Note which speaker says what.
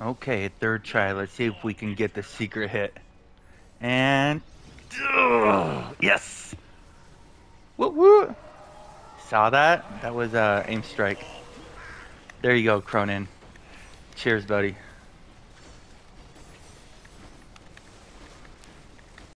Speaker 1: Okay, third try. Let's see if we can get the secret hit. And ugh, yes. Woo woo. Saw that? That was uh, aim strike. There you go, Cronin. Cheers, buddy.